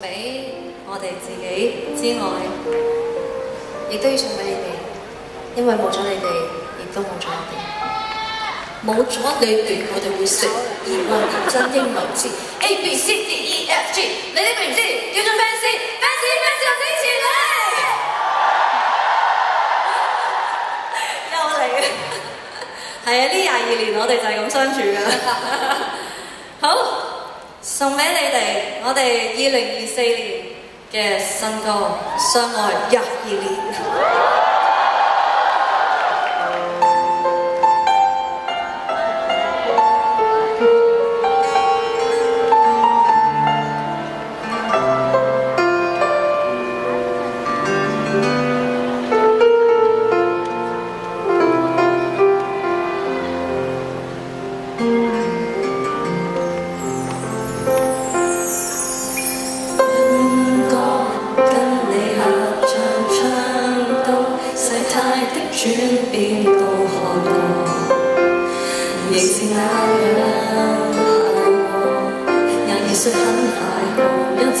俾我哋自己之外，亦都要送俾你哋，因為冇咗你哋，亦都冇咗我哋。冇咗你哋，我哋會食而話認真英文字 A B C D E F G，你哋明唔知？叫做 fans，fans，fans 我支持你。又嚟嘅，係啊！呢廿二年我哋就係咁相處噶啦。好，送俾你哋，我哋二零二四年嘅新歌《相爱廿二年》。轉變都看過，仍是那样，人亦說很快過，又知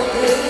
poder.